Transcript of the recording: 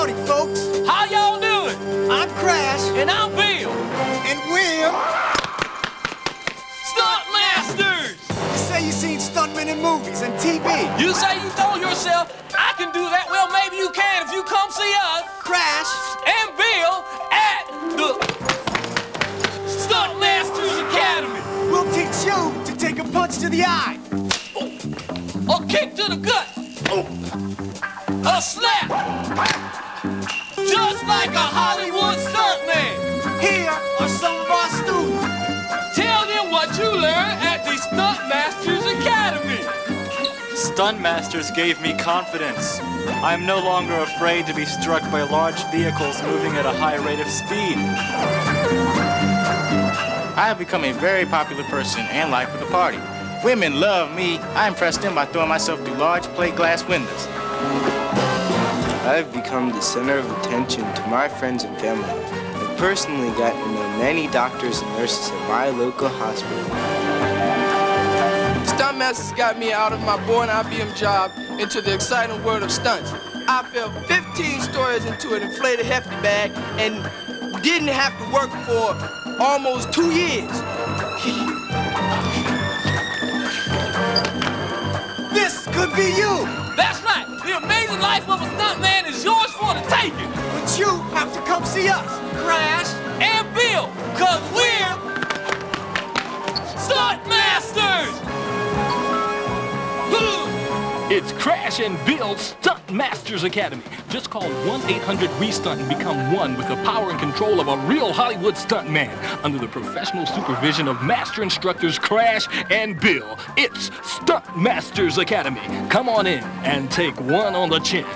Howdy, folks. How y'all doing? I'm Crash. And I'm Bill. And we're... Stunt Masters! You say you seen stuntmen in movies and TV. You say you told yourself, I can do that. Well, maybe you can if you come see us. Crash. And Bill at the Stunt Masters Academy. We'll teach you to take a punch to the eye. A kick to the gut. A slap. Just like a Hollywood stuntman. Here are some of our students. Tell them what you learned at the Stunt Masters Academy. Stunt Masters gave me confidence. I am no longer afraid to be struck by large vehicles moving at a high rate of speed. I have become a very popular person and life of the party. Women love me. I impress them by throwing myself through large plate glass windows. I've become the center of attention to my friends and family. I've personally gotten to know many doctors and nurses at my local hospital. Stuntmasters got me out of my boring IBM job into the exciting world of stunts. I fell 15 stories into an inflated hefty bag and didn't have to work for almost two years. This could be you. The life of a stuntman is yours for the taking. But you have to come see us. Crash and Bill, cause we're It's Crash and Bill's Stunt Masters Academy. Just call 1-800-RESTUNT and become one with the power and control of a real Hollywood stuntman under the professional supervision of master instructors Crash and Bill. It's Stunt Masters Academy. Come on in and take one on the chin.